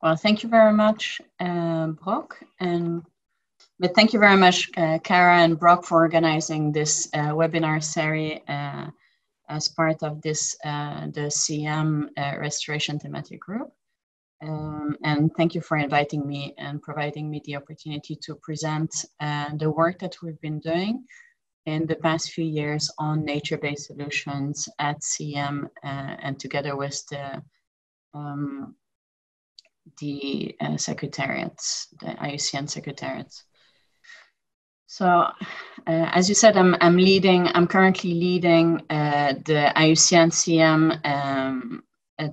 Well, thank you very much, uh, Brock, and but thank you very much, uh, Kara and Brock, for organizing this uh, webinar series uh, as part of this uh, the CEM uh, restoration thematic group. Um, and thank you for inviting me and providing me the opportunity to present uh, the work that we've been doing in the past few years on nature-based solutions at CEM and together with the um, the uh, secretariats, the IUCN secretariats. So, uh, as you said, I'm, I'm leading, I'm currently leading uh, the IUCN CEM um,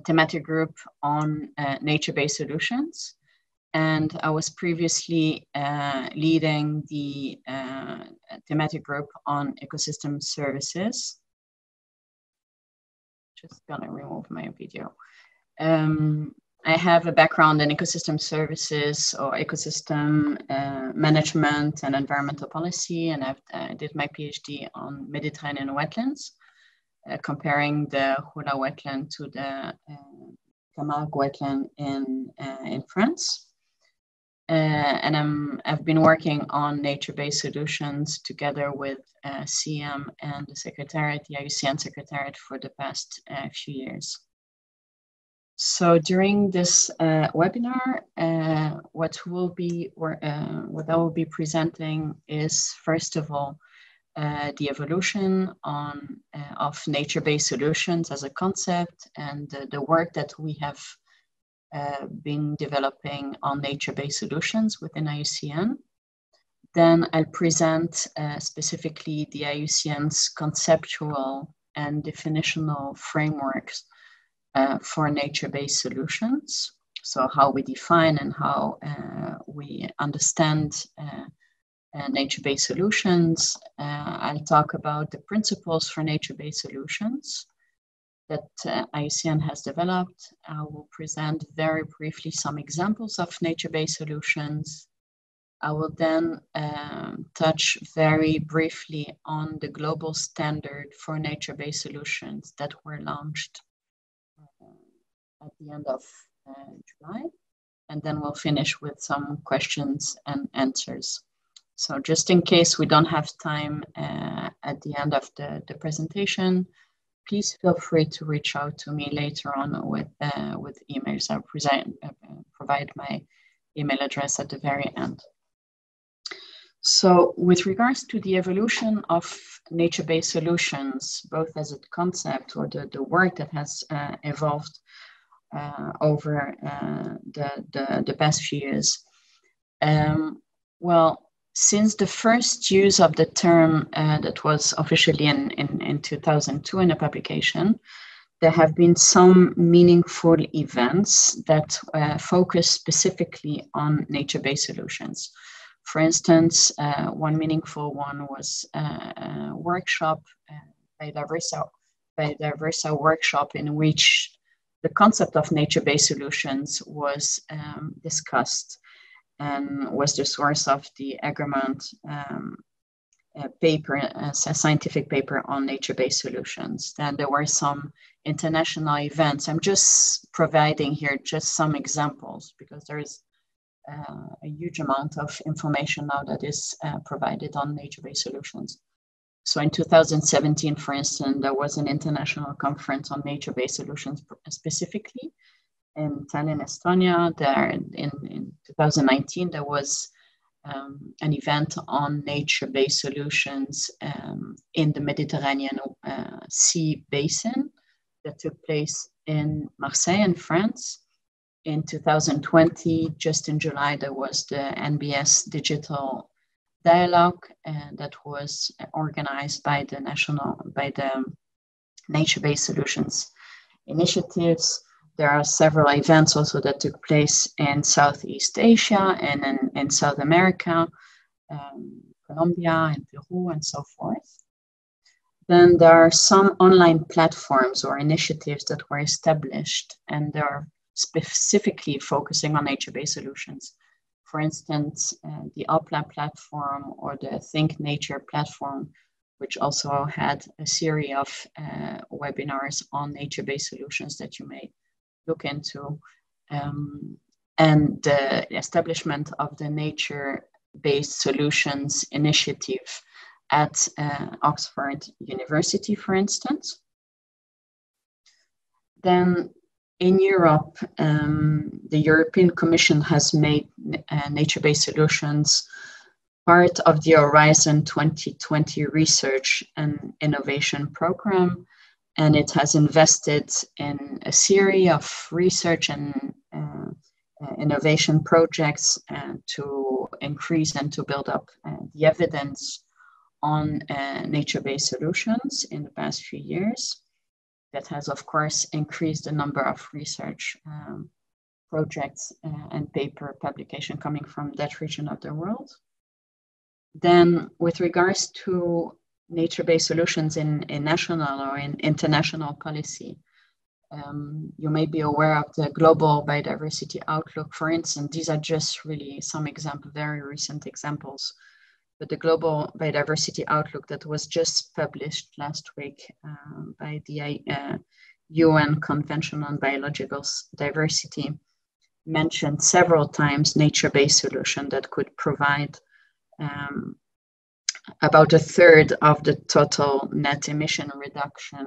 thematic group on uh, nature-based solutions. And I was previously uh, leading the uh, thematic group on ecosystem services. Just gonna remove my video. Um, I have a background in ecosystem services or ecosystem uh, management and environmental policy, and I've, I did my PhD on Mediterranean wetlands, uh, comparing the Hula wetland to the uh, Camargue wetland in, uh, in France. Uh, and I'm, I've been working on nature-based solutions together with uh, CEM and the Secretariat, the IUCN Secretariat for the past few years. So during this uh, webinar, uh, what will be uh, what I will be presenting is first of all uh, the evolution on uh, of nature-based solutions as a concept and the work that we have uh, been developing on nature-based solutions within IUCN. Then I'll present specifically the IUCN's conceptual and definitional frameworks uh, for nature-based solutions. So how we define and how uh, we understand uh, uh nature-based solutions. Uh, I'll talk about the principles for nature-based solutions that uh, IUCN has developed. I will present very briefly some examples of nature-based solutions. I will then um, touch very briefly on the global standard for nature-based solutions that were launched at the end of uh, July. And then we'll finish with some questions and answers. So just in case we don't have time uh, at the end of the, the presentation, please feel free to reach out to me later on with, uh, with emails. I'll present, uh, provide my email address at the very end. So with regards to the evolution of nature-based solutions, both as a concept or the, the work that has uh, evolved over uh, the, the, the, past few years. Um, well, since the first use of the term uh, that was officially in, in, in 2002 in a publication, there have been some meaningful events that uh, focus specifically on nature-based solutions. For instance, uh, one meaningful one was uh, a workshop by Diversa, by workshop in which the concept of nature-based solutions was um, discussed and was the source of the Eggermont um, paper, a scientific paper on nature-based solutions. Then there were some international events. I'm just providing here just some examples because there is uh, a huge amount of information now that is uh, provided on nature-based solutions. So in 2017, for instance, there was an international conference on nature-based solutions specifically in Tallinn, Estonia. There in, in 2019, there was um, an event on nature-based solutions um, in the Mediterranean uh, Sea Basin that took place in Marseille in France. In 2020, just in July, there was the NBS Digital dialogue that was organized by the national by the nature-based solutions initiatives. There are several events also that took place in southeast asia and in, in south america um, colombia and peru and so forth. Then there are some online platforms or initiatives that were established and they're specifically focusing on nature-based solutions for instance, uh, the Oppla platform or the Think Nature platform, which also had a series of uh, webinars on nature-based solutions that you may look into. Um, and the establishment of the nature-based solutions initiative at uh, Oxford University, for instance. Then in Europe, um, the European Commission has made uh, nature-based solutions part of the Horizon 2020 research and innovation program, and it has invested in a series of research and uh, uh, innovation projects uh, to increase and to build up uh, the evidence on uh, nature-based solutions in the past few years. That has, of course, increased the number of research um, projects uh, and paper publication coming from that region of the world. Then, with regards to nature-based solutions in, in national or in international policy, um, you may be aware of the global biodiversity outlook. For instance, these are just really some example, very recent examples. But the global biodiversity outlook that was just published last week uh, by the uh, UN Convention on Biological Diversity mentioned several times nature-based solution that could provide um, about a third of the total net emission reduction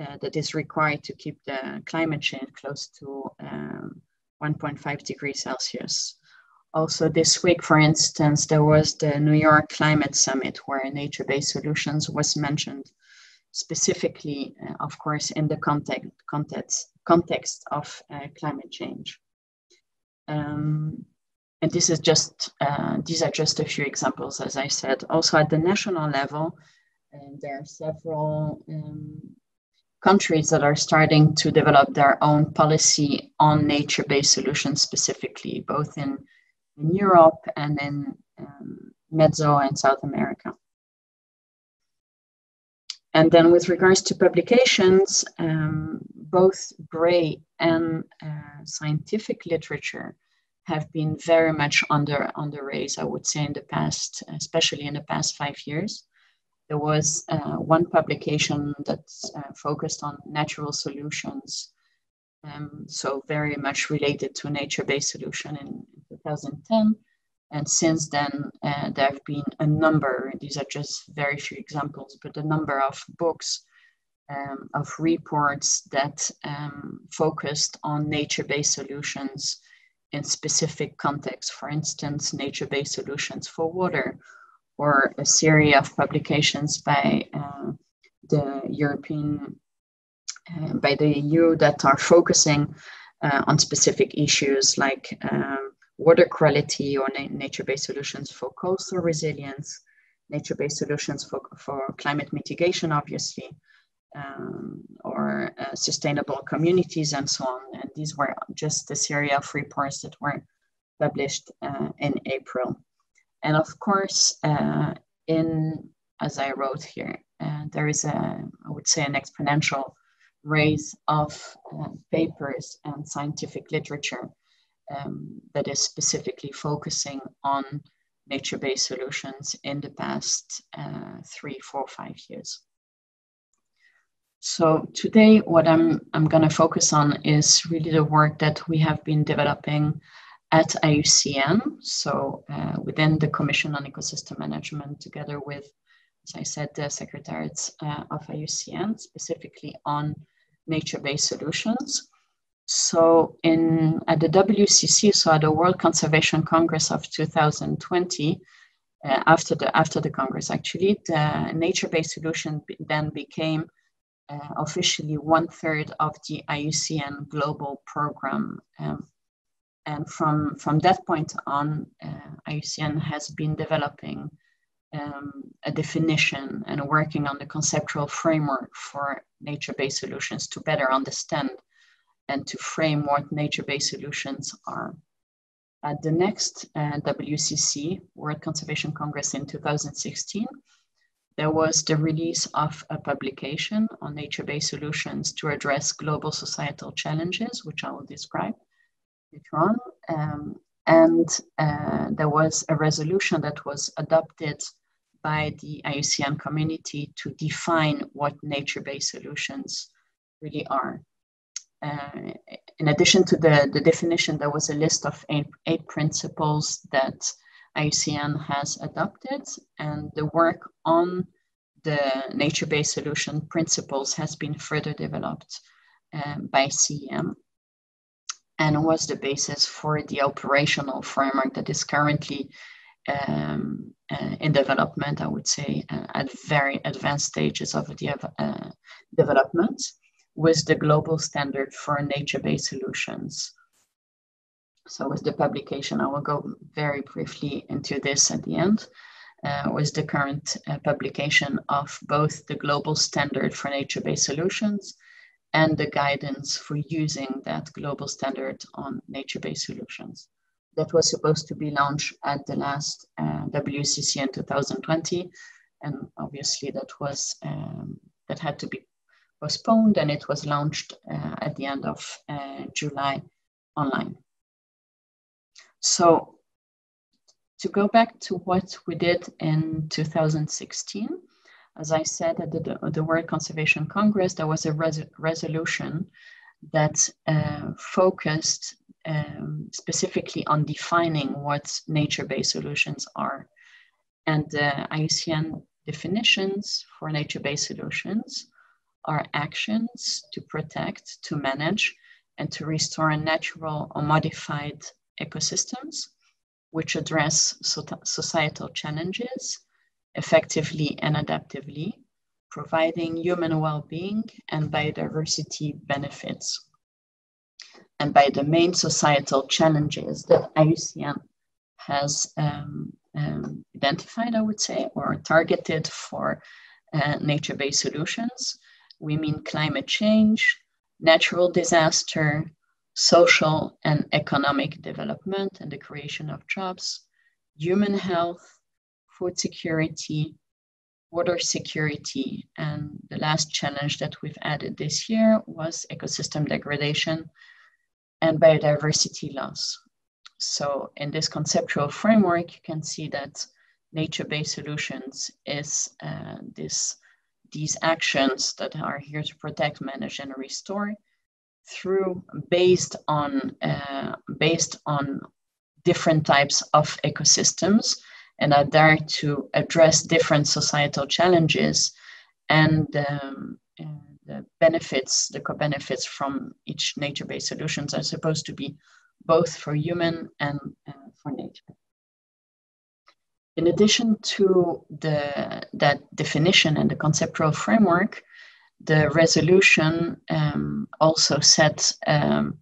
uh, that is required to keep the climate change close to um, 1.5 degrees Celsius. Also, this week, for instance, there was the New York Climate Summit where nature based solutions was mentioned specifically, uh, of course, in the context, context, context of uh, climate change. Um, and this is just, uh, these are just a few examples, as I said. Also at the national level, there are several um, countries that are starting to develop their own policy on nature-based solutions specifically, both in, in Europe and in um, Mezzo and South America. And then with regards to publications, um, both Gray and uh, scientific literature have been very much under, under raise, I would say, in the past, especially in the past five years. There was uh, one publication that uh, focused on natural solutions, um, so very much related to nature-based solution in 2010. And since then, uh, there have been a number, these are just very few examples, but a number of books, um, of reports that um, focused on nature-based solutions in specific contexts. For instance, nature-based solutions for water or a series of publications by uh, the European, uh, by the EU that are focusing uh, on specific issues like um, water quality or na nature-based solutions for coastal resilience, nature-based solutions for, for climate mitigation, obviously, um, or uh, sustainable communities and so on. And these were just a series of reports that were published uh, in April. And of course, uh, in as I wrote here, uh, there is a, I would say, an exponential rise of uh, papers and scientific literature um, that is specifically focusing on nature-based solutions in the past uh, three, four, five years. So today, what I'm, I'm going to focus on is really the work that we have been developing at IUCN, so uh, within the Commission on Ecosystem Management, together with, as I said, the secretariats uh, of IUCN, specifically on nature-based solutions. So in at the WCC, so at the World Conservation Congress of 2020, uh, after the after the Congress actually, the nature-based solution then became uh, officially one third of the IUCN global program um, and from, from that point on, uh, IUCN has been developing um, a definition and working on the conceptual framework for nature-based solutions to better understand and to frame what nature-based solutions are. At the next uh, WCC, World Conservation Congress in 2016, there was the release of a publication on nature-based solutions to address global societal challenges, which I will describe later on. Um, and uh, there was a resolution that was adopted by the IUCN community to define what nature-based solutions really are. uh, in addition to the, the definition, there was a list of eight, eight principles that IUCN has adopted, and the work on the nature-based solution principles has been further developed um, by CEM and was the basis for the operational framework that is currently um, uh, in development, I would say, uh, at very advanced stages of the uh, development with the global standard for nature-based solutions. So with the publication, I will go very briefly into this at the end, uh, with the current uh, publication of both the global standard for nature-based solutions and the guidance for using that global standard on nature-based solutions. That was supposed to be launched at the last uh, WCC in 2020, and obviously that was um, that had to be postponed, and it was launched uh, at the end of uh, July online. So to go back to what we did in 2016, as I said at the, the World Conservation Congress, there was a res resolution that uh, focused um, specifically on defining what nature-based solutions are. And the IUCN definitions for nature-based solutions are actions to protect, to manage, and to restore natural or modified ecosystems, which address societal challenges effectively and adaptively, providing human well-being and biodiversity benefits. And by the main societal challenges that IUCN has um, um, identified, I would say, or targeted for uh, nature-based solutions, we mean climate change, natural disaster, social and economic development and the creation of jobs, human health, food security, water security, and the last challenge that we've added this year was ecosystem degradation and biodiversity loss. So in this conceptual framework, you can see that nature-based solutions is uh, this these actions that are here to protect, manage, and restore through based on uh, based on different types of ecosystems and are there to address different societal challenges and, um, and the benefits, the co-benefits from each nature-based solutions are supposed to be both for human and uh, for nature. In addition to the, that definition and the conceptual framework, the resolution um, also sets um,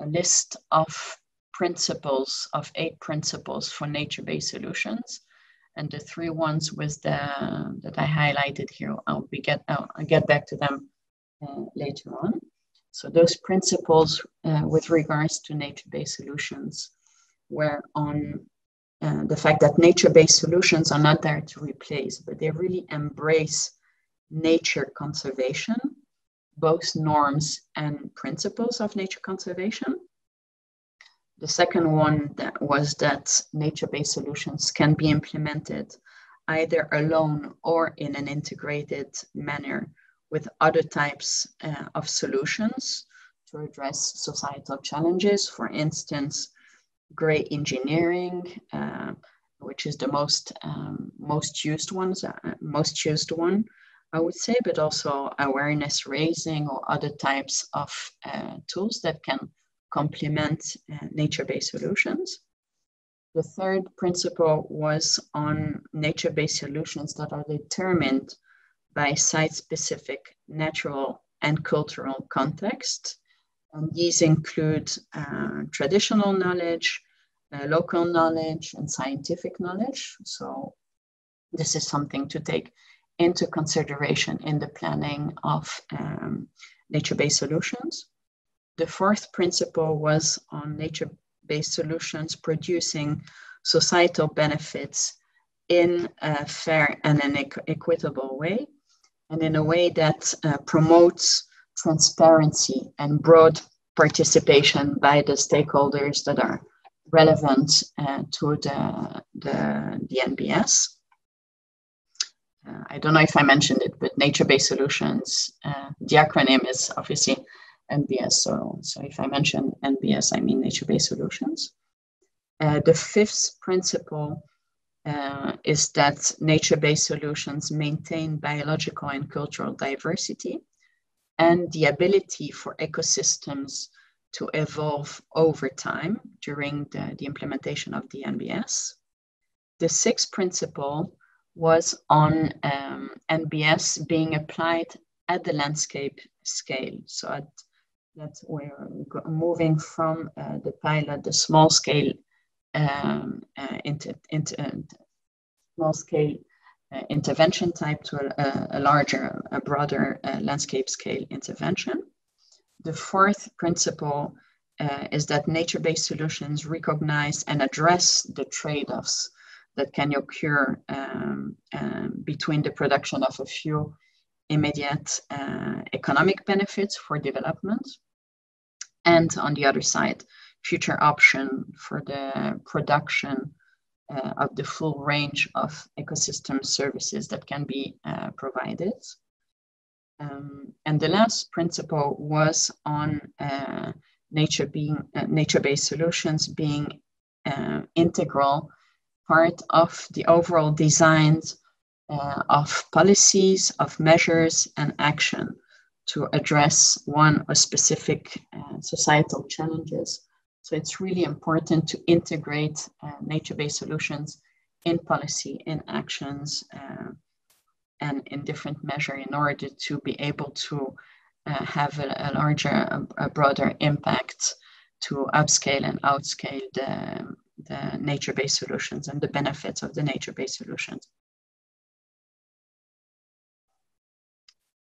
a list of principles, of eight principles for nature-based solutions. And the three ones with the, that I highlighted here, I'll, be get, I'll, I'll get back to them uh, later on. So those principles uh, with regards to nature-based solutions were on uh, the fact that nature-based solutions are not there to replace, but they really embrace nature conservation, both norms and principles of nature conservation. The second one that was that nature-based solutions can be implemented either alone or in an integrated manner with other types uh, of solutions to address societal challenges. For instance, gray engineering, uh, which is the most um, most used ones, uh, most used one, I would say, but also awareness raising or other types of uh, tools that can complement uh, nature-based solutions. The third principle was on nature-based solutions that are determined by site-specific natural and cultural context and these include uh, traditional knowledge, uh, local knowledge, and scientific knowledge. So this is something to take into consideration in the planning of um, nature-based solutions. The fourth principle was on nature-based solutions producing societal benefits in a fair and an equ equitable way, and in a way that uh, promotes transparency and broad participation by the stakeholders that are relevant uh, to the, the, the NBS. Uh, I don't know if I mentioned it, but nature-based solutions, uh, the acronym is obviously NBS. So, so if I mention NBS, I mean nature-based solutions. Uh, the fifth principle uh, is that nature-based solutions maintain biological and cultural diversity and the ability for ecosystems to evolve over time during the, the implementation of the NBS. The sixth principle was on um, NBS being applied at the landscape scale. So at, that we're moving from uh, the pilot, the small scale um, uh, into, into uh, small scale uh, intervention type to a, a, larger, a broader uh, landscape scale intervention. The fourth principle uh, is that nature-based solutions recognize and address the trade-offs that can occur um, um, between the production of a few immediate uh, economic benefits for development and on the other side, future option for the production uh, of the full range of ecosystem services that can be uh, provided. Um, and the last principle was on uh, nature being uh, nature-based solutions being uh, integral part of the overall designs uh, of policies, of measures, and action to address one or specific societal challenges so it's really important to integrate uh, nature-based solutions in policy, in actions, uh, and in different measure in order to be able to uh, have a, a larger, a, a, broader impact to upscale and outscale the, the nature-based solutions and the benefits of the nature-based solutions.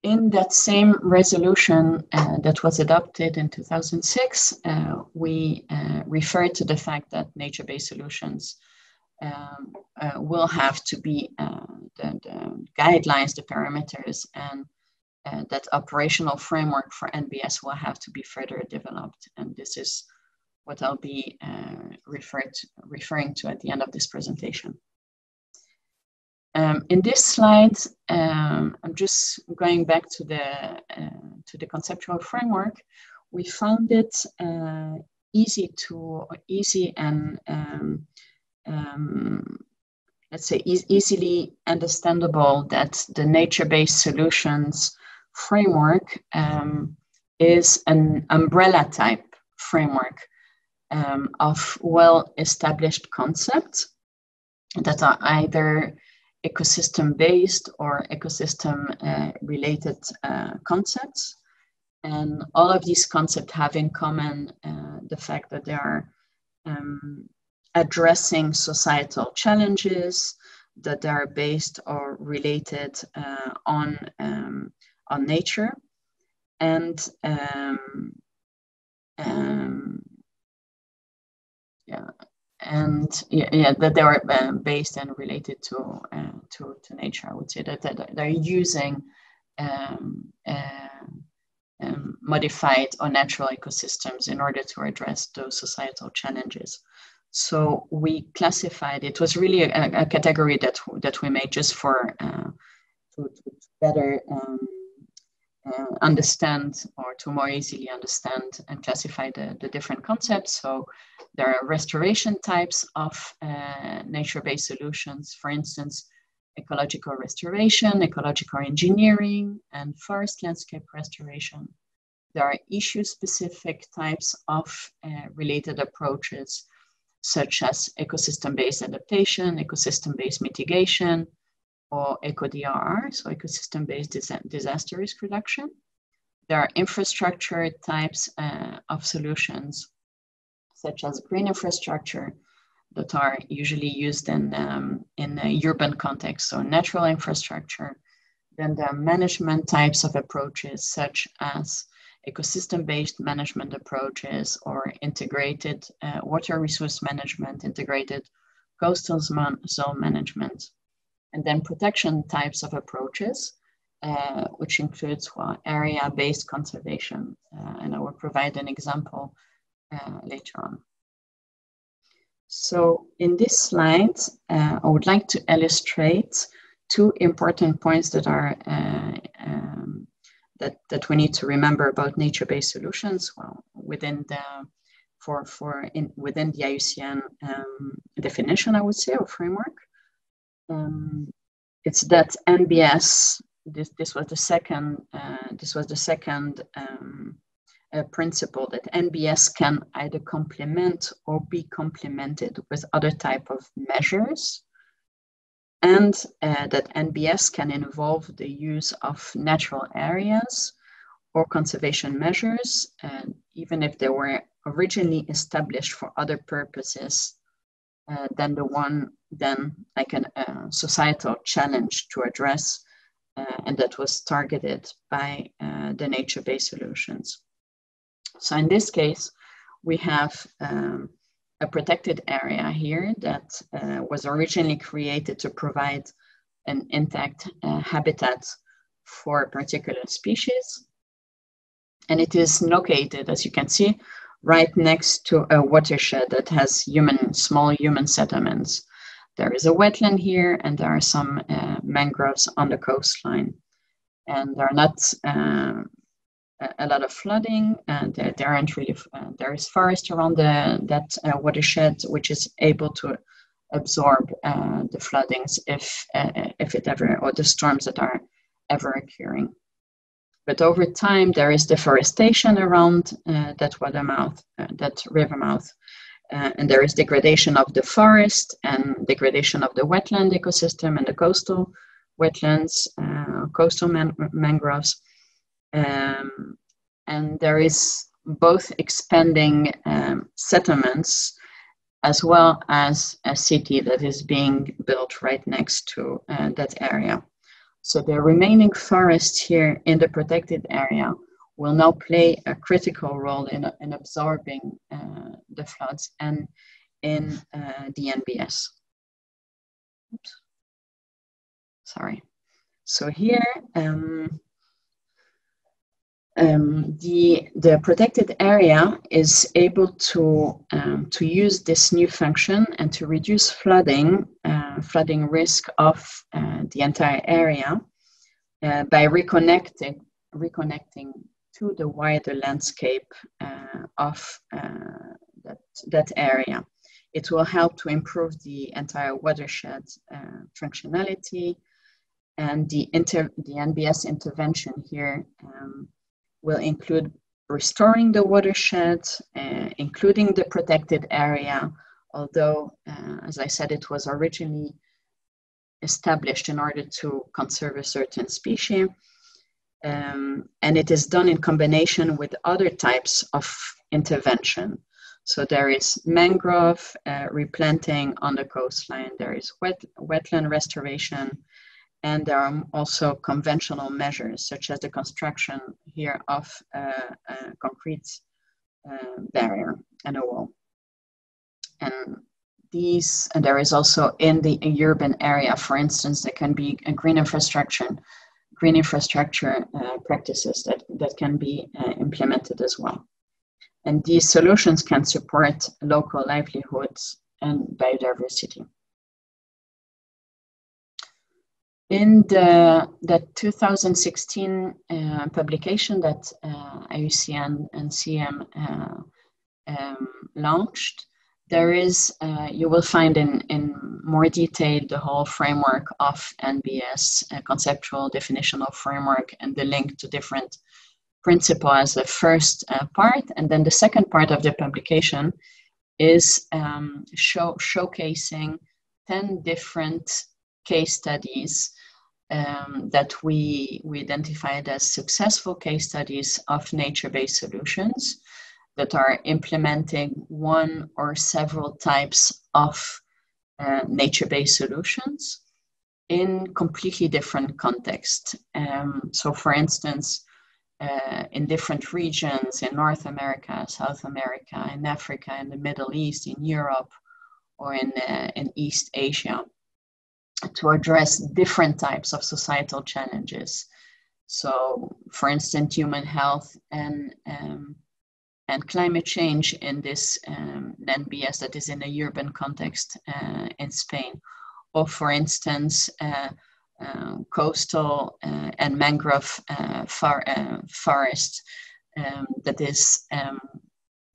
In that same resolution uh, that was adopted in 2006, uh, we uh, referred to the fact that nature-based solutions um, uh, will have to be uh, the, the, guidelines, the parameters, and uh, that operational framework for NBS will have to be further developed. And this is what I'll be referred referring to at the end of this presentation. Um, in this slide, um, I'm just going back to the, uh, to the conceptual framework. We found it uh, easy to, easy and um, um let's say e easily understandable that the nature-based solutions framework um, is an umbrella type framework um, of well-established concepts that are either ecosystem based or ecosystem uh, related uh, concepts. And all of these concepts have in common uh, the fact that they are um, addressing societal challenges, that they are based or related uh, on, um, on nature. And um, um yeah, and yeah, yeah, that they are um, based and related to, uh, to to nature. I would say that, that they're using um, uh, um, modified or natural ecosystems in order to address those societal challenges. So we classified it was really a, a category that that we made just for uh, to, to, better um, uh, understand or to more easily understand and classify the, the different concepts. So there are restoration types of uh, nature-based solutions, for instance, ecological restoration, ecological engineering, and forest landscape restoration. There are issue-specific types of uh, related approaches, such as ecosystem-based adaptation, ecosystem-based mitigation, or ECODRR, so ecosystem-based disaster risk reduction. There are infrastructure types uh, of solutions, such as green infrastructure, that are usually used in, um, in urban context, so natural infrastructure. Then there are management types of approaches, such as ecosystem-based management approaches or integrated uh, water resource management, integrated coastal zone management and then protection types of approaches, uh, which includes well, area-based conservation. Uh, and I will provide an example uh, later on. So in this slide, uh, I would like to illustrate two important points that are uh, um, that, that we need to remember about nature-based solutions, well, within the for for in within the IUCN um, definition, I would say, or framework, um, it's that NBS. This this was the second. Uh, this was the second um, uh, principle that NBS can either complement or be complemented with other type of measures and uh, that NBS can involve the use of natural areas or conservation measures, and even if they were originally established for other purposes uh, than the one then like a uh, societal challenge to address, uh, and that was targeted by uh, the nature-based solutions. So in this case, we have um, a protected area here that uh, was originally created to provide an intact uh, habitat for a particular species. And it is located, as you can see, right next to a watershed that has human, small human settlements. There is a wetland here and there are some uh, mangroves on the coastline. And there are not uh, a lot of flooding and there, there aren't really uh, there is forest around the that uh, watershed which is able to absorb uh, the floodings if if it ever or the storms that are ever occurring but over time there is deforestation around uh, that water mouth uh, that river mouth and there is degradation of the forest and degradation of the wetland ecosystem and the coastal wetlands coastal man- mangroves um, and there is both expanding um, settlements as well as a city that is being built right next to uh, that area. So the remaining forest here in the protected area will now play a critical role in, in absorbing uh, the floods and in uh, the NBS. Oops. Sorry. So here, um, um, the, the protected area is able to, um, to use this new function and to reduce flooding, uh, flooding risk of uh, the entire area uh, by reconnecting, reconnecting to the wider landscape uh, of uh, that, that area. It will help to improve the entire watershed uh, functionality and the, inter, the NBS intervention here um, will include restoring the watershed, uh, including the protected area, although, uh, as I said, it was originally established in order to conserve a certain species. Um, and it is done in combination with other types of intervention. So there is mangrove uh, replanting on the coastline, there is wet, wetland restoration, and there are also conventional measures, such as the construction here of a, a concrete uh, barrier and a wall. And these, and there is also in the urban area, for instance, there can be a green infrastructure, green infrastructure uh, practices that, that can be uh, implemented as well. And these solutions can support local livelihoods and biodiversity in the, the 2016 uh, publication that uh, IUCN and CEM uh, um, launched, there is, uh, you will find in, in more detail the whole framework of NBS, conceptual definitional framework, and the link to different principles as the first uh, part. And then the second part of the publication is um, show, showcasing 10 different case studies um, that we, we identified as successful case studies of nature-based solutions that are implementing one or several types of uh, nature-based solutions in completely different contexts. Um, so for instance, uh, in different regions in North America, South America, in Africa, in the Middle East, in Europe, or in, uh, in East Asia to address different types of societal challenges. So, for instance, human health and um, and climate change in this um, NBS that is in a urban context uh, in Spain, or for instance, uh, uh, coastal uh, and mangrove uh, far, uh, forest um, that is um,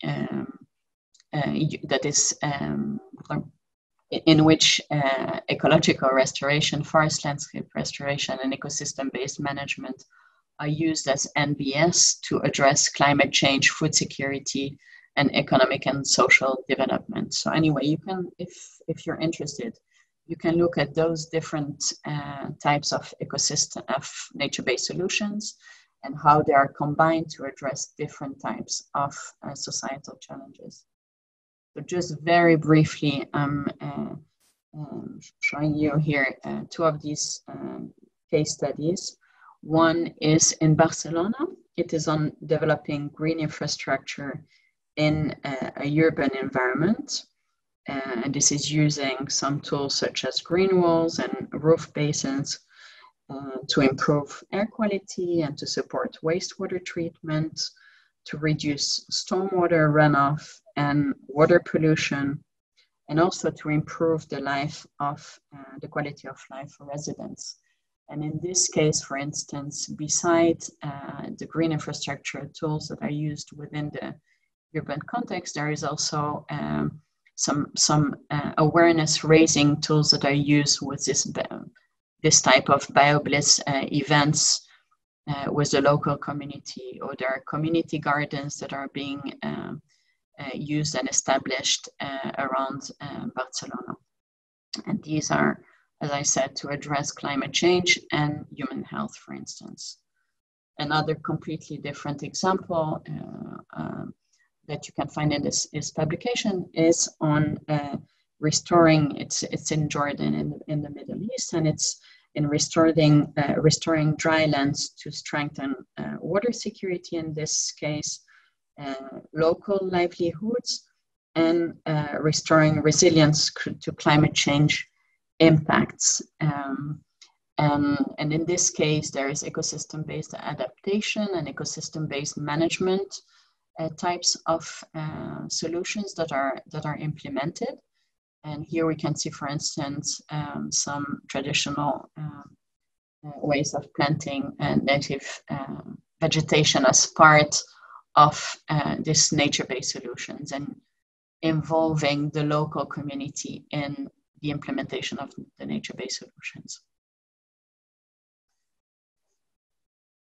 um, that is um, in which ecological restoration, forest landscape restoration, and ecosystem-based management are used as NBS to address climate change, food security, and economic and social development. So anyway, you can, if if you're interested, you can look at those different uh, types of ecosystem of nature-based solutions and how they are combined to address different types of uh, societal challenges. So just very briefly, I'm uh, um, showing you here uh, two of these um, case studies. One is in Barcelona. It is on developing green infrastructure in a, a urban environment. Uh, and this is using some tools such as green walls and roof basins uh, to improve air quality and to support wastewater treatment, to reduce stormwater runoff and water pollution, and also to improve the life of uh, the quality of life for residents. And in this case, for instance, beside uh, the green infrastructure tools that are used within the urban context, there is also um, some some uh, awareness raising tools that are used with this this type of BioBlitz uh, events uh, with the local community, or there are community gardens that are being um, used and established uh, around uh, Barcelona. And these are, as I said, to address climate change and human health, for instance. Another completely different example um, that you can find in this, this publication is on uh, restoring, it's, it's in Jordan in, in the Middle East, and it's in restoring, uh, restoring dry lands to strengthen uh, water security in this case, uh, local livelihoods, and uh, restoring resilience to climate change impacts. Um, and, and in this case, there is ecosystem-based adaptation and ecosystem-based management uh, types of uh, solutions that are that are implemented. And here we can see, for instance, um, some traditional um, uh, ways of planting native um, vegetation as part of uh, this nature-based solutions and involving the local community in the implementation of the nature-based solutions.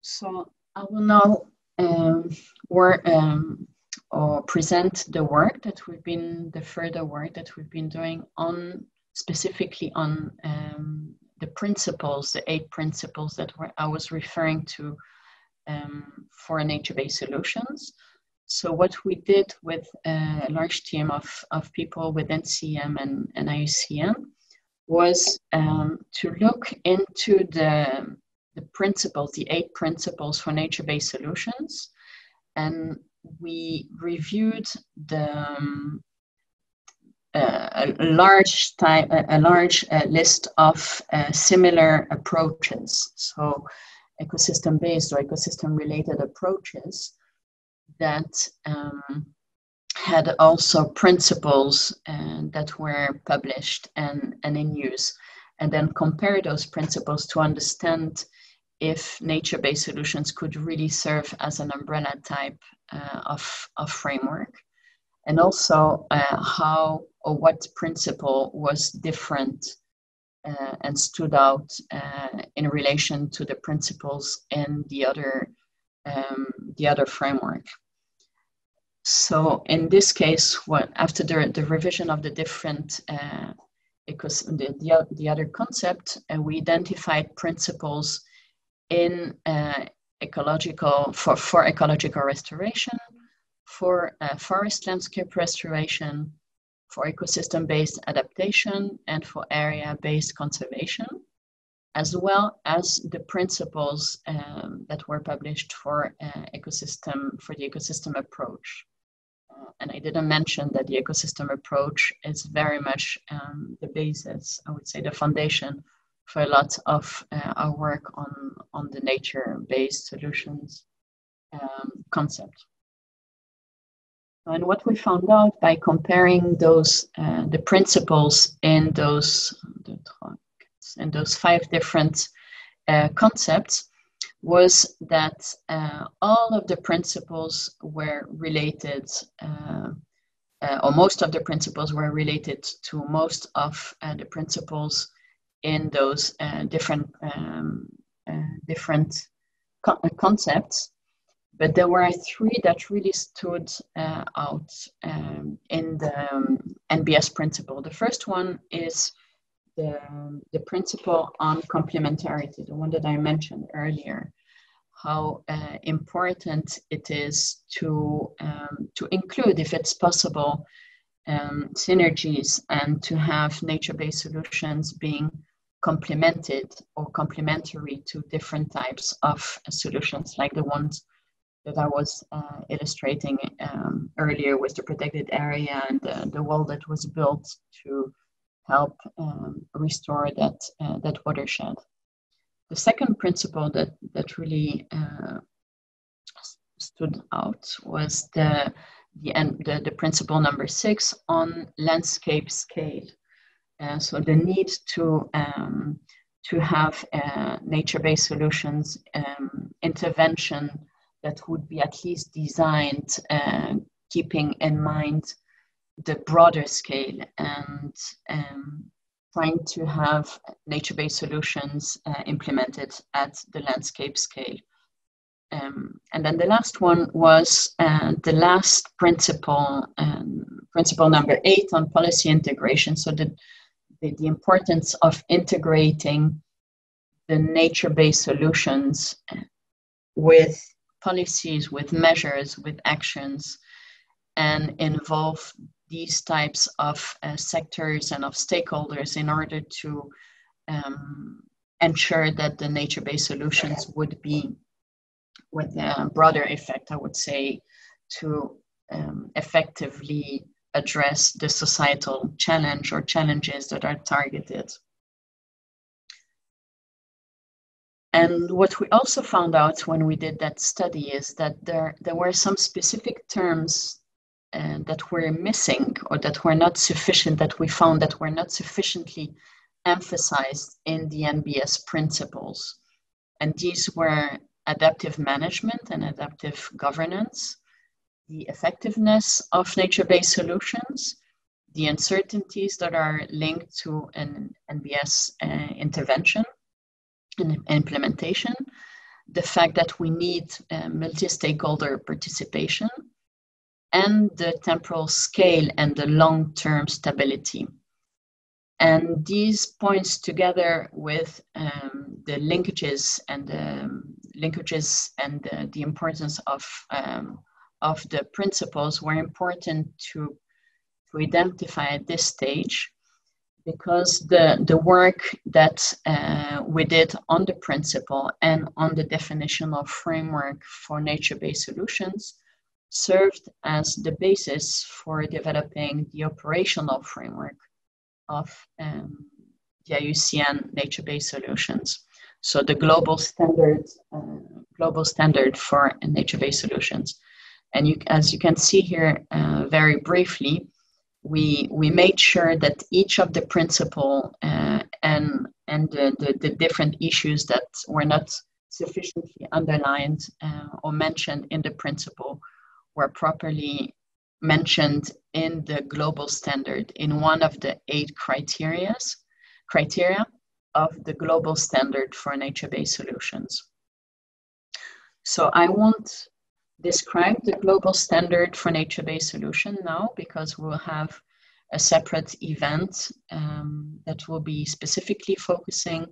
So I will now um, or, um, or present the work that we've been, the further work that we've been doing on specifically on um, the principles, the eight principles that were, I was referring to um, for nature-based solutions. So what we did with a large team of, of people within CEM and, and IUCN was um, to look into the the principles, the eight principles for nature-based solutions. And we reviewed the um, a large type, a large uh, list of uh, similar approaches. So, ecosystem-based or ecosystem-related approaches that um, had also principles uh, that were published and, and in use, and then compare those principles to understand if nature-based solutions could really serve as an umbrella type uh, of, of framework and also uh, how or what principle was different uh, and stood out uh, in relation to the principles in the other um, the other framework. So in this case, what after the, the revision of the different because uh, the, the, the, other concept, uh, we identified principles in uh, ecological for, for ecological restoration, for uh, forest landscape restoration, for ecosystem-based adaptation, and for area-based conservation, as well as the principles um, that were published for uh, ecosystem for the ecosystem approach. Uh, and I didn't mention that the ecosystem approach is very much um, the basis, I would say, the foundation for a lot of uh, our work on, on the nature-based solutions um, concept. And what we found out by comparing those, uh, the principles in those, and those five different uh, concepts was that uh, all of the principles were related, uh, uh, or most of the principles were related to most of uh, the principles in those different um, different co- concepts. But there were three that really stood out um, in the um, NBS principle. The first one is the, the principle on complementarity, the one that I mentioned earlier, how uh, important it is to, um, to include, if it's possible, um, synergies and to have nature-based solutions being complemented or complementary to different types of solutions like the ones that I was uh, illustrating um, earlier with the protected area and the, the wall that was built to help um, restore that, uh, that watershed. The second principle that, that really uh, stood out was the, the, the, the, principle number six on landscape scale. Uh, so the need to, um, to have uh, nature-based solutions um, intervention that would be at least designed uh, keeping in mind the broader scale and um, trying to have nature-based solutions uh, implemented at the landscape scale. Um, and then the last one was uh, the last principle, um, principle number eight on policy integration. So the, the, the importance of integrating the nature-based solutions uh, with policies, with measures, with actions, and involve these types of uh, sectors and of stakeholders in order to um, ensure that the nature-based solutions would be with a broader effect, I would say, to um, effectively address the societal challenge or challenges that are targeted. And what we also found out when we did that study is that there, there were some specific terms uh, that were missing or that were not sufficient, that we found that were not sufficiently emphasized in the NBS principles. And these were adaptive management and adaptive governance, the effectiveness of nature-based solutions, the uncertainties that are linked to an NBS uh, intervention implementation, the fact that we need uh, multi-stakeholder participation, and the temporal scale and the long-term stability. And these points together with um, the linkages and the um, linkages and the, the importance of, um, of the principles were important to, to identify at this stage because the, the work that uh, we did on the principle and on the definitional framework for nature-based solutions served as the basis for developing the operational framework of um, the IUCN nature-based solutions. So the global standard, uh, global standard for nature-based solutions. And you, as you can see here uh, very briefly, we, we made sure that each of the principle uh, and, and the, the, the, different issues that were not sufficiently underlined uh, or mentioned in the principle were properly mentioned in the global standard in one of the eight criterias, criteria of the global standard for nature-based solutions. So I won't describe the global standard for nature-based solution now because we'll have a separate event um, that will be specifically focusing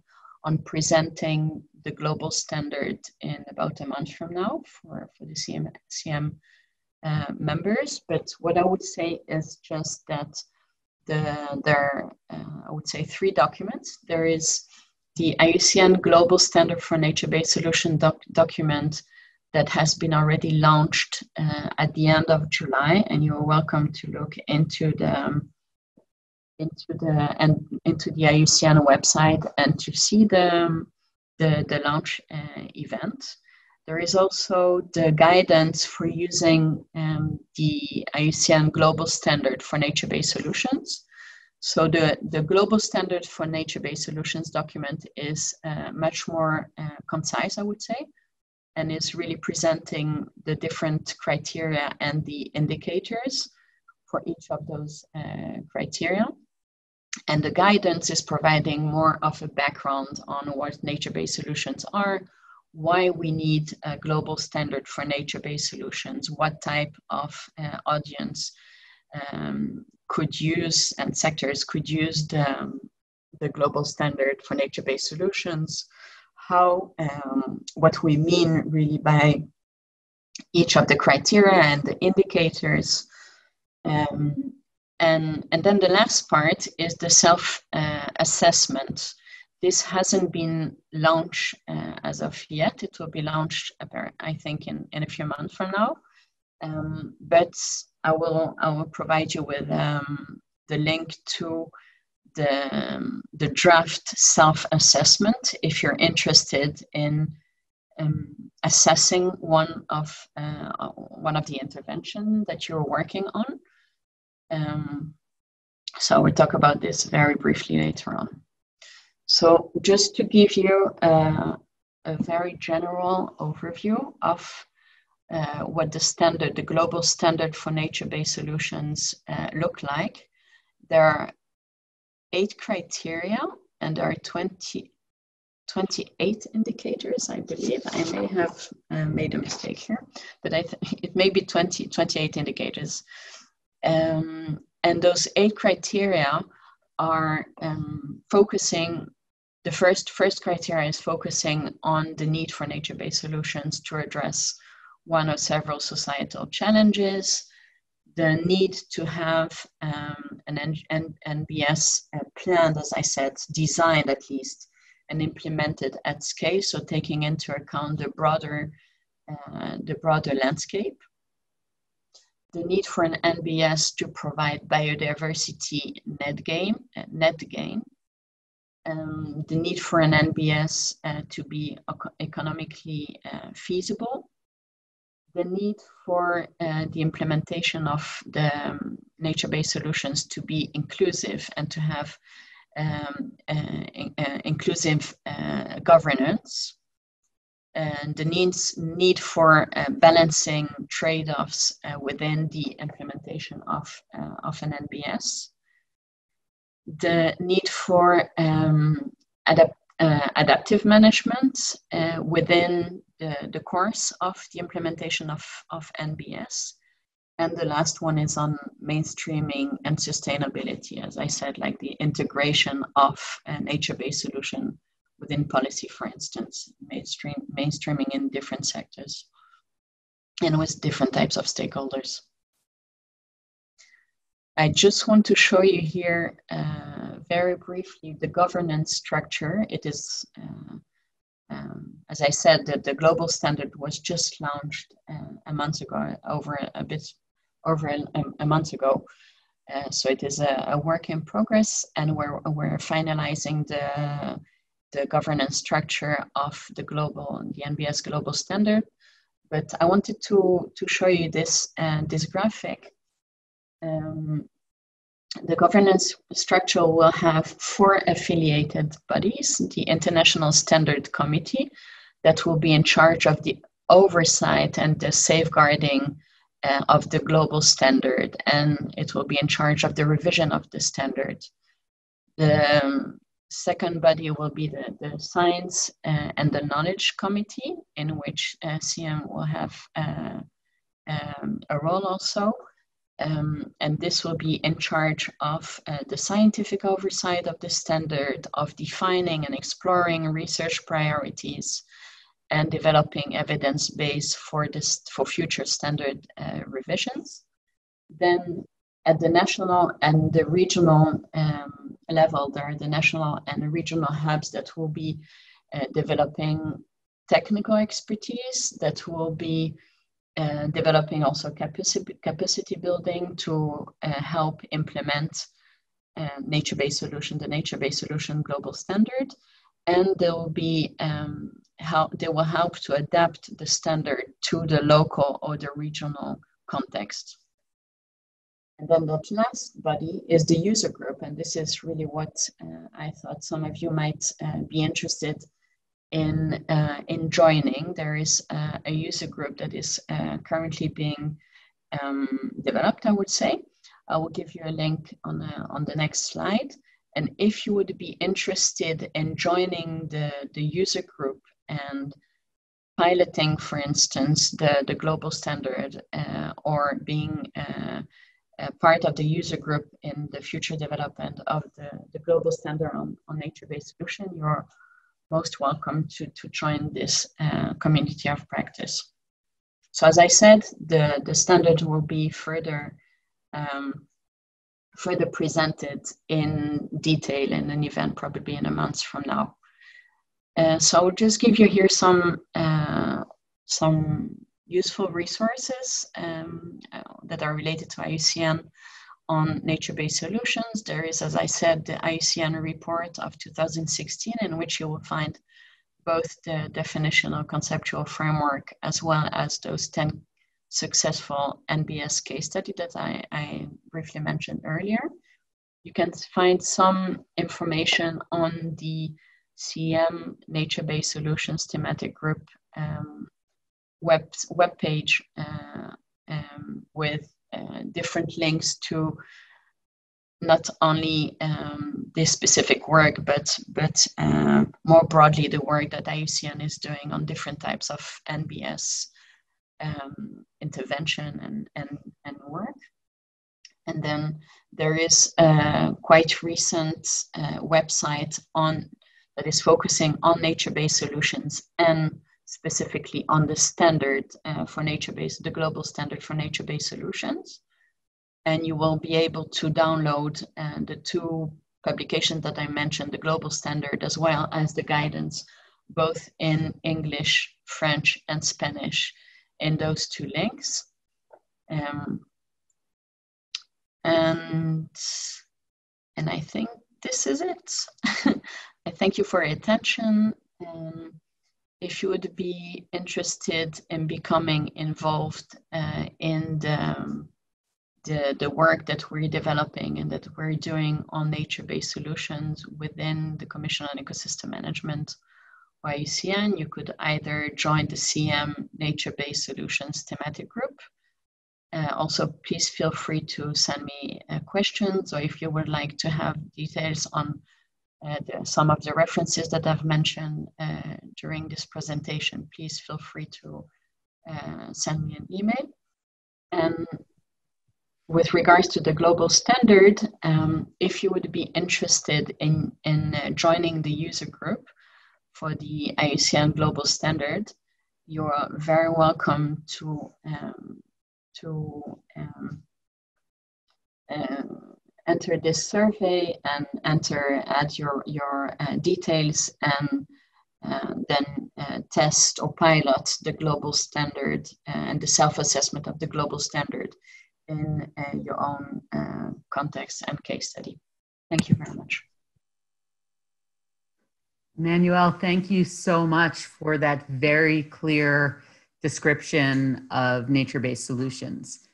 on presenting the global standard in about a month from now for, for the CEM, CEM uh, members. But what I would say is just that the, there uh, I would say three documents. There is the IUCN Global Standard for Nature-Based Solution doc document that has been already launched uh, at the end of July, and you're welcome to look into the um, into the and into the IUCN website and to see the the, the launch uh, event. There is also the guidance for using um, the IUCN Global Standard for Nature-Based Solutions. So the, the global standard for nature-based solutions document is uh, much more uh, concise, I would say, and is really presenting the different criteria and the indicators for each of those uh, criteria. And the guidance is providing more of a background on what nature-based solutions are, why we need a global standard for nature-based solutions, what type of uh, audience um, could use and sectors could use the, the global standard for nature-based solutions, how, um, what we mean really by each of the criteria and the indicators. Um, and, and then the last part is the self-assessment. Uh, this hasn't been launched uh, as of yet. It will be launched, I think, in, in a few months from now. Um, but I will I will provide you with um, the link to the um, the draft self assessment if you're interested in um, assessing one of uh, one of the intervention that you're working on. Um, so we'll talk about this very briefly later on. So just to give you uh, a very general overview of uh, what the standard, the global standard for nature-based solutions uh, look like. There are eight criteria and there are 20, 28 indicators, I believe. I may have uh, made a mistake here, but I think it may be 20, 28 indicators. Um, and those eight criteria are um, focusing the first first criteria is focusing on the need for nature-based solutions to address one of several societal challenges, the need to have um, an N- NBS uh, planned, as I said, designed at least, and implemented at scale, so taking into account the broader, uh, the broader landscape. The need for an NBS to provide biodiversity net gain, uh, net gain. Um, the need for an NBS uh, to be economically uh, feasible the need for uh, the implementation of the um, nature-based solutions to be inclusive and to have um, uh, in, uh, inclusive uh, governance. And the needs need for uh, balancing trade-offs uh, within the implementation of, of an NBS the need for um, adapt adaptive management within the, the course of the implementation of, of NBS. And the last one is on mainstreaming and sustainability, as I said, like the integration of a nature-based solution within policy, for instance, mainstream, mainstreaming in different sectors and with different types of stakeholders. I just want to show you here uh, very briefly the governance structure. It is, uh, um, as I said, that the global standard was just launched uh, a month ago, over a bit over a, a month ago. Uh, so it is a, a, work in progress, and we're we're finalizing the the governance structure of the global the NBS global standard. But I wanted to to show you this uh, this graphic um, the governance structure will have four affiliated bodies the International Standard Committee, that will be in charge of the oversight and the safeguarding uh, of the global standard, and it will be in charge of the revision of the standard. The um, second body will be the, the Science uh, and the Knowledge Committee, in which uh, CEM will have uh, um, a role also. Um, and this will be in charge of uh, the scientific oversight of the standard, of defining and exploring research priorities, and developing evidence base for this for future standard uh, revisions. Then, at the national and the regional um, level, there are the national and regional hubs that will be uh, developing technical expertise that will be uh, developing also capacity, capacity building to uh, help implement uh, nature-based solution, the nature-based solution global standard, and they will be um, help, they will help to adapt the standard to the local or the regional context. And then the last body is the user group. And this is really what uh, I thought some of you might uh, be interested in, uh, in joining. There is uh, a user group that is uh, currently being um, developed, I would say. I will give you a link on the, on the next slide. And if you would be interested in joining the, the user group and piloting, for instance, the, the global standard uh, or being uh, part of the user group in the future development of the, the global standard on, on nature-based solution, you're most welcome to, to join this uh, community of practice. So as I said, the, the standard will be further um, further presented in detail in an event probably in a month from now. Uh, so I'll just give you here some uh, some useful resources um, uh, that are related to IUCN on nature-based solutions. There is, as I said, the IUCN report of 2016 in which you will find both the definition definitional conceptual framework as well as those 10 successful NBS case study that I, I briefly mentioned earlier. You can find some information on the CEM nature-based solutions thematic group um, web, web page uh, um, with different links to not only um, this specific work, but but uh, more broadly the work that IUCN is doing on different types of NBS um, intervention and, and, and work. And then there is a quite recent uh, website on that is focusing on nature-based solutions and specifically on the standard uh, for nature-based, the global standard for nature-based solutions. And you will be able to download uh, the two publications that I mentioned, the global standard as well as the guidance, both in English, French, and Spanish in those two links. Um, and, and I think this is it. I thank you for your attention. Um, if you would be interested in becoming involved uh, in the, the, the work that we're developing and that we're doing on nature-based solutions within the Commission on Ecosystem Management, IUCN, you could either join the CEM Nature-Based Solutions thematic group. Uh, also, please feel free to send me uh, questions or if you would like to have details on uh, the, some of the references that I've mentioned uh, during this presentation, please feel free to uh, send me an email. And with regards to the global standard, um, if you would be interested in, in uh, joining the user group, for the IUCN Global Standard, you are very welcome to um, to um, uh, enter this survey and enter add your your uh, details and uh, then uh, test or pilot the global standard uh, and the self-assessment of the global standard in uh, your own context and case study. Thank you very much. Manuel, thank you so much for that very clear description of nature based solutions.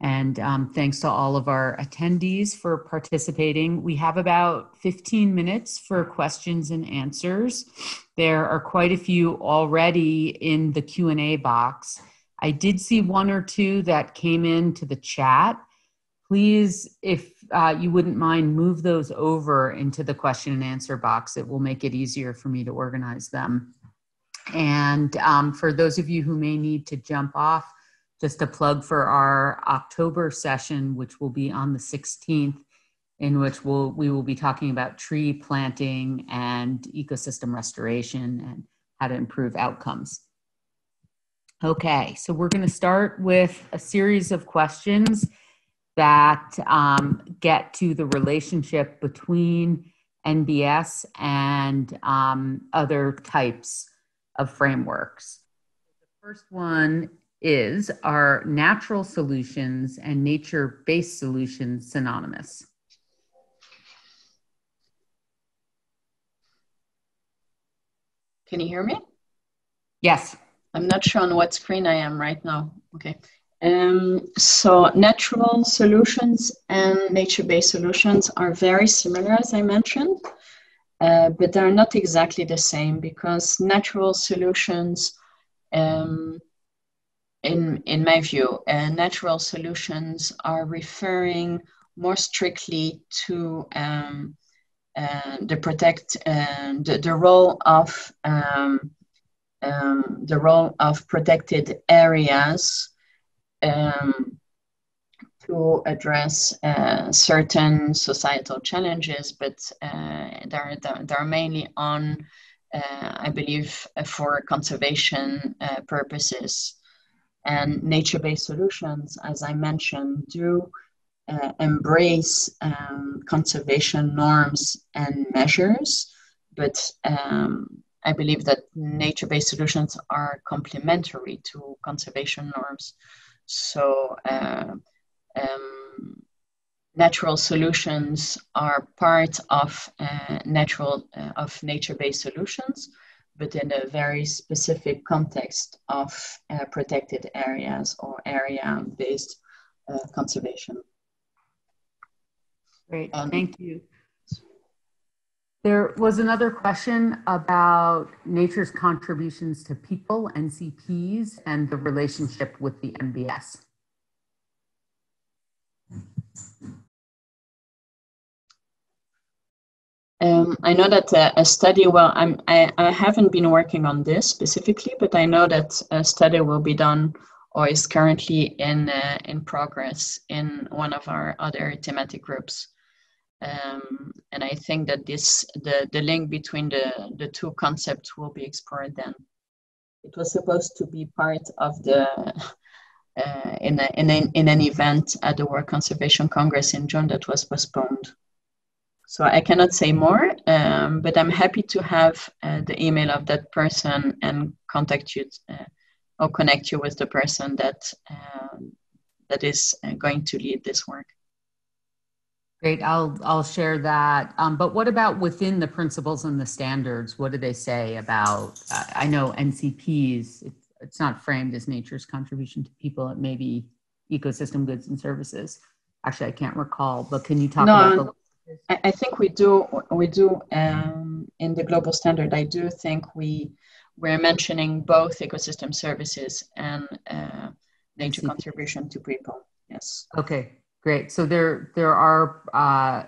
And um, thanks to all of our attendees for participating. We have about 15 minutes for questions and answers. There are quite a few already in the Q&A box. I did see one or two that came into the chat please, if uh, you wouldn't mind, move those over into the question and answer box. It will make it easier for me to organize them. And um, for those of you who may need to jump off, just a plug for our October session, which will be on the 16th, in which we'll, we will be talking about tree planting and ecosystem restoration and how to improve outcomes. Okay, so we're going to start with a series of questions that um, get to the relationship between NBS and um, other types of frameworks. The first one is are natural solutions and nature based solutions synonymous? Can you hear me? Yes. I'm not sure on what screen I am right now. Okay. Um, so natural solutions and nature-based solutions are very similar, as I mentioned, uh, but they're not exactly the same because natural solutions, um, in in my view, uh, natural solutions are referring more strictly to um, uh, the protect uh, the, the role of um, um, the role of protected areas um, to address uh, certain societal challenges, but uh, they're, they're mainly on, uh, I believe, uh, for conservation purposes. And nature based solutions, as I mentioned, do uh, embrace um, conservation norms and measures, but um, I believe that nature based solutions are complementary to conservation norms. So, uh, um, natural solutions are part of uh, natural uh, of nature-based solutions, but in a very specific context of uh, protected areas or area-based uh, conservation. Great, um, thank you. There was another question about nature's contributions to people, NCPs, and the relationship with the NBS. Um, I know that uh, a study, well, I'm, I, I haven't been working on this specifically, but I know that a study will be done or is currently in, uh, in progress in one of our other thematic groups. Um, and I think that this the, the link between the, the two concepts will be explored then. It was supposed to be part of the uh, in, a, in, a, in an event at the World Conservation Congress in June that was postponed. So I cannot say more, um, but I'm happy to have uh, the email of that person and contact you uh, or connect you with the person that um, that is uh, going to lead this work. Great, I'll I'll share that. Um, but what about within the principles and the standards? What do they say about? Uh, I know NCPs. It's, it's not framed as nature's contribution to people. It may be ecosystem goods and services. Actually, I can't recall. But can you talk no, about the? I think we do. We do um, in the global standard. I do think we we're mentioning both ecosystem services and uh, nature contribution to people. Yes. Okay, Great. So there there are uh,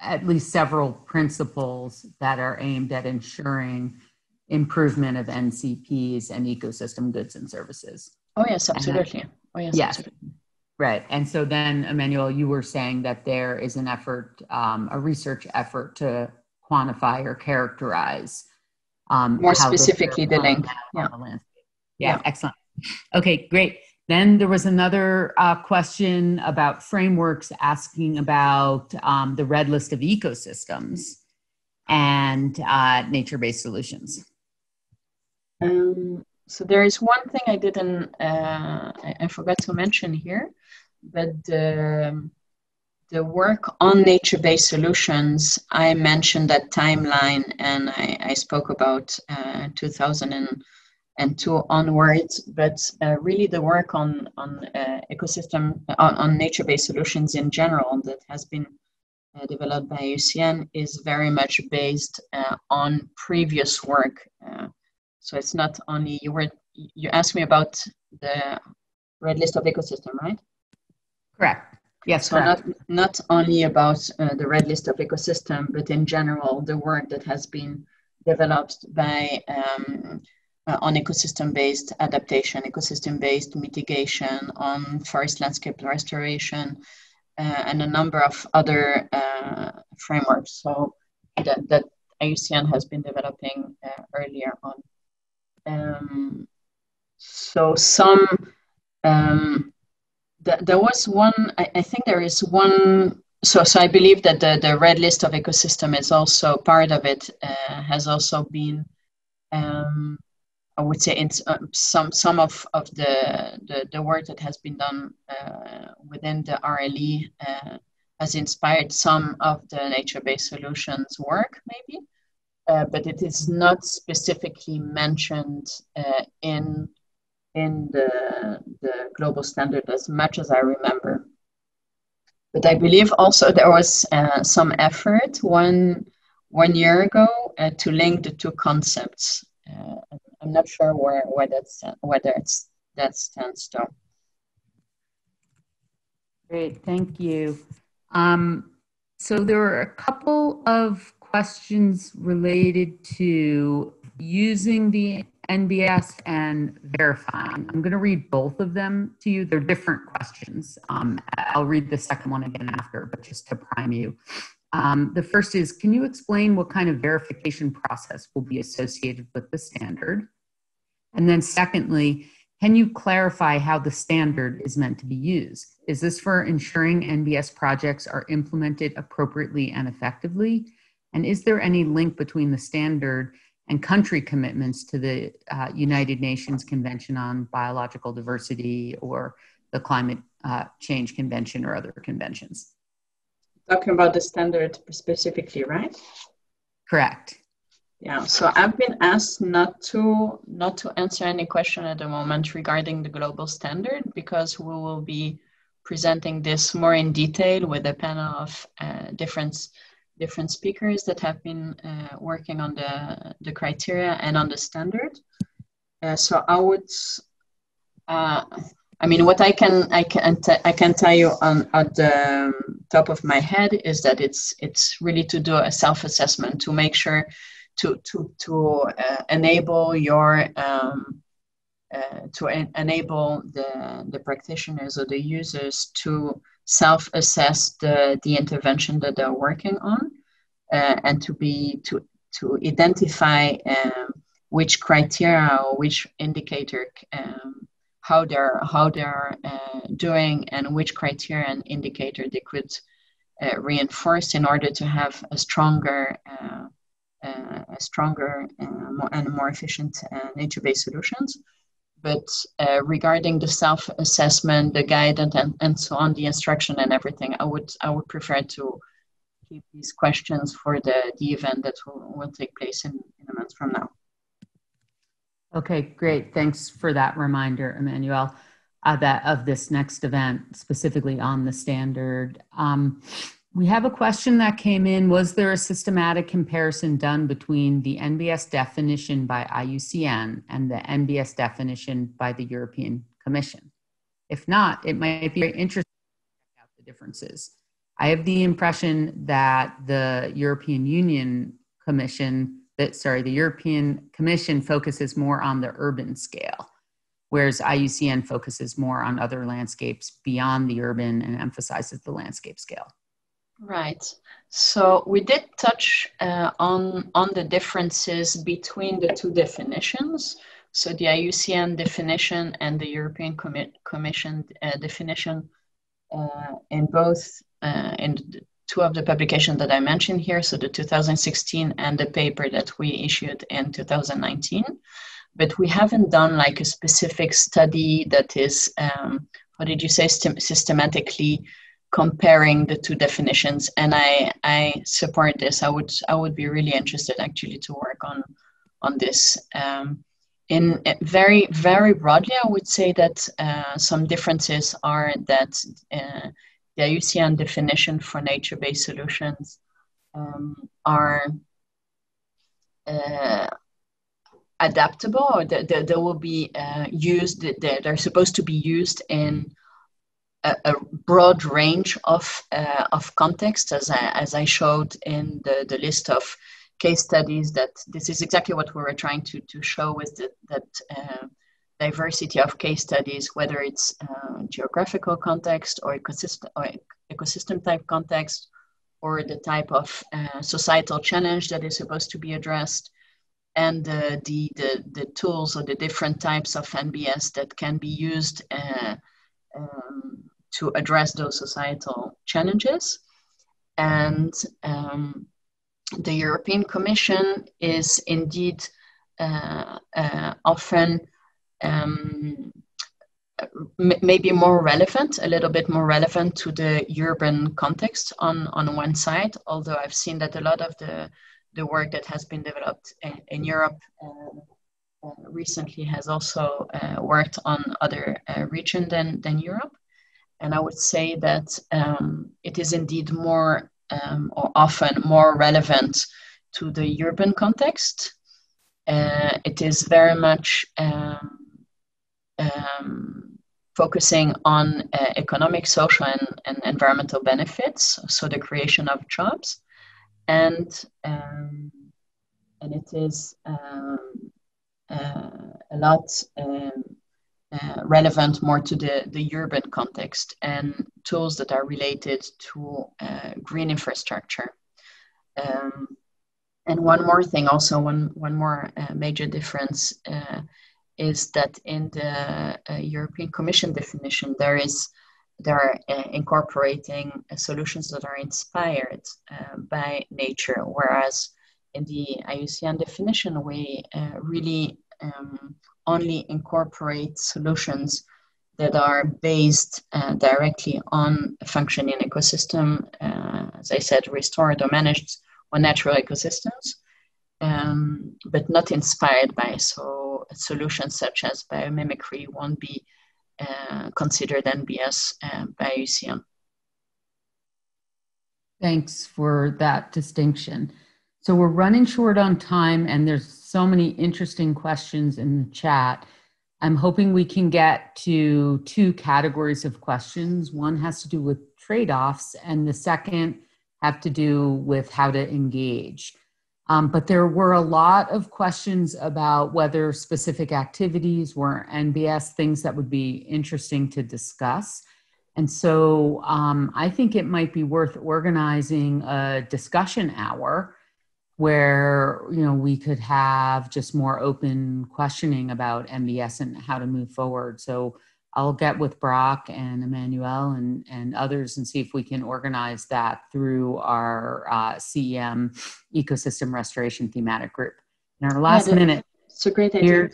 at least several principles that are aimed at ensuring improvement of NCPs and ecosystem goods and services. Oh yes, absolutely. oh yes, yes. Absolutely. Right. And so then, Emmanuelle, you were saying that there is an effort, um, a research effort to quantify or characterize um, more specifically the link. Yeah. The yeah. yeah. Excellent. Okay. Great. Then there was another uh, question about frameworks asking about um, the red list of ecosystems and uh, nature based solutions. Um, so there is one thing I didn't, uh, I, I, forgot to mention here, but the, the work on nature based solutions, I mentioned that timeline and I, I spoke about uh, 2000. And, and two onwards. But uh, really, the work on on uh, ecosystem on, on nature-based solutions in general that has been uh, developed by UCN is very much based uh, on previous work. So it's not only you were you asked me about the red list of ecosystem, right? Correct. Yes, so correct. not not only about uh, the red list of ecosystem, but in general the work that has been developed by um, uh, on ecosystem-based adaptation, ecosystem-based mitigation, on forest landscape restoration, uh, and a number of other uh, frameworks. So that, that IUCN has been developing uh, earlier on. Um, so some, um, th- there was one, I, I, think there is one, so, so I believe that the, the red list of ecosystem is also part of it, uh, has also been um, I would say uh, some some of, of the, the, the work that has been done uh, within the RLE uh, has inspired some of the nature-based solutions work, maybe, uh, but it is not specifically mentioned uh, in in the, the global standard as much as I remember. But I believe also there was uh, some effort one, one year ago uh, to link the two concepts. Uh, I'm not sure where, where that's, whether it's, that stands though. Great, thank you. Um, so there were a couple of questions related to using the NBS and verifying. I'm going to read both of them to you. They're different questions. Um, I'll read the second one again after, but just to prime you. Um, the first is Can you explain what kind of verification process will be associated with the standard? And then, secondly, can you clarify how the standard is meant to be used? Is this for ensuring NBS projects are implemented appropriately and effectively? And is there any link between the standard and country commitments to the uh, United Nations Convention on Biological Diversity or the Climate uh, Change Convention or other conventions? Talking about the standard specifically, right? Correct. Yeah, so I've been asked not to not to answer any question at the moment regarding the global standard because we will be presenting this more in detail with a panel of uh, different different speakers that have been uh, working on the the criteria and on the standard. Uh, so I would, uh, I mean, what I can I can t- I can tell you on at the top of my head is that it's it's really to do a self assessment to make sure to to to uh, enable your um, uh, to en- enable the the practitioners or the users to self-assess the the intervention that they're working on uh, and to be to to identify um, which criteria or which indicator um, how they're how they're uh, doing and which criteria and indicator they could uh, reinforce in order to have a stronger uh, uh, stronger uh, and more efficient nature-based solutions. But regarding the self-assessment, the guidance, and, and so on, the instruction and everything, I would I would prefer to keep these questions for the, the event that will, will take place in, in a month from now. Okay, great. Thanks for that reminder, Emmanuelle, uh, that of this next event, specifically on the standard. Um, we have a question that came in. Was there a systematic comparison done between the NBS definition by IUCN and the NBS definition by the European Commission? If not, it might be very interesting to check out the differences. I have the impression that the European Union Commission, that sorry, the European Commission focuses more on the urban scale, whereas IUCN focuses more on other landscapes beyond the urban and emphasizes the landscape scale. Right. So we did touch uh, on on the differences between the two definitions. So the IUCN definition and the European Commission uh, definition uh, in both uh, in two of the publications that I mentioned here. So the 2016 and the paper that we issued in 2019. But we haven't done like a specific study that is, um, what did you say, systematically comparing the two definitions and i i support this. I would i would be really interested actually to work on on this. Um, in very very broadly i would say that uh, some differences are that uh, the IUCN definition for nature-based solutions um, are uh, adaptable or they, they, they will be uh, used they, they're supposed to be used in a, broad range of, uh, of context, as I, as I showed in the, the list of case studies, that this is exactly what we were trying to, to show with the, that uh, diversity of case studies, whether it's uh, geographical context or ecosystem, or ecosystem type context, or the type of uh, societal challenge that is supposed to be addressed, and uh, the, the, the tools or the different types of NBS that can be used uh, um, to address those societal challenges. And um, the European Commission is indeed uh, uh, often um, maybe more relevant, a little bit more relevant to the urban context on, on one side, although I've seen that a lot of the, the work that has been developed in, in Europe uh, uh, recently has also uh, worked on other uh, regions than, than Europe. And I would say that um, it is indeed more um, or often more relevant to the urban context. Uh, it is very much um, um focusing on uh, economic, social, and, and, environmental benefits, so the creation of jobs. And, um, and it is um, uh, a lot uh, relevant more to the, the urban context and tools that are related to uh, green infrastructure. Um, and one more thing, also one, one more uh, major difference uh, is that in the uh, European Commission definition, there is they're incorporating solutions that are inspired by nature, whereas in the IUCN definition, we really um, only incorporate solutions that are based uh, directly on a functioning ecosystem, uh, as I said, restored or managed or natural ecosystems, um, but not inspired by. So solutions such as biomimicry won't be uh, considered NBS uh, by IUCN. Thanks for that distinction. So we're running short on time, and there's so many interesting questions in the chat. I'm hoping we can get to two categories of questions. One has to do with trade offs, and the second have to do with how to engage. Um, but there were a lot of questions about whether specific activities were NBS, things that would be interesting to discuss. And so um, I think it might be worth organizing a discussion hour where you know we could have just more open questioning about NBS and how to move forward. So I'll get with Brock and Emmanuelle and, and others and see if we can organize that through our uh, CEM ecosystem restoration thematic group. In our last yeah, minute, it's a great idea. Here,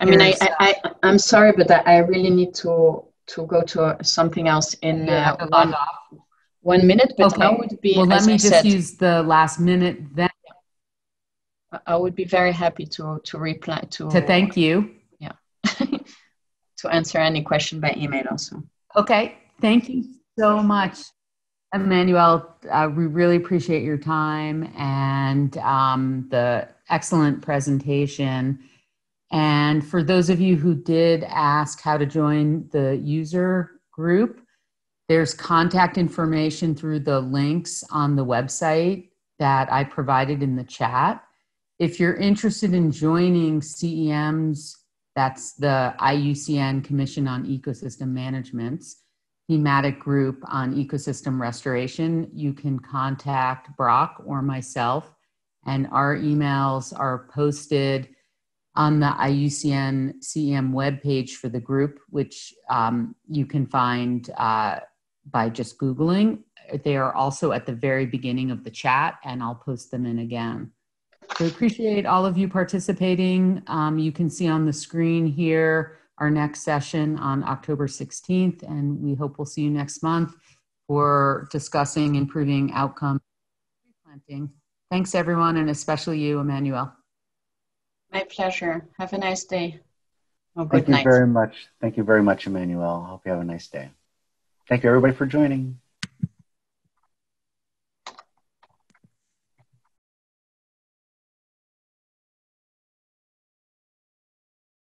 I mean, I, I, I, am sorry, but I really need to to go to something else in uh, one, one minute, but okay. I would be. Well, let me I just said, use the last minute then. I would be very happy to to reply to. To thank you. Yeah. to answer any question by email also. Okay, thank you so much, Emmanuelle. Uh, we really appreciate your time and um, the excellent presentation. And for those of you who did ask how to join the user group, there's contact information through the links on the website that I provided in the chat. If you're interested in joining CEM's, that's the IUCN Commission on Ecosystem Management's thematic group on ecosystem restoration, you can contact Brock or myself, and our emails are posted on the IUCN CEM webpage for the group, which um, you can find uh, by just Googling. They are also at the very beginning of the chat, and I'll post them in again. So appreciate all of you participating. Um, you can see on the screen here our next session on October 16th, and we hope we'll see you next month for discussing improving outcome planting. Thanks, everyone, and especially you, Emmanuelle. My pleasure. Have a nice day. Oh, good Thank night. you very much. Thank you very much, Emmanuelle. Hope you have a nice day. Thank you, everybody, for joining.